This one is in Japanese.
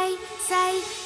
say, say.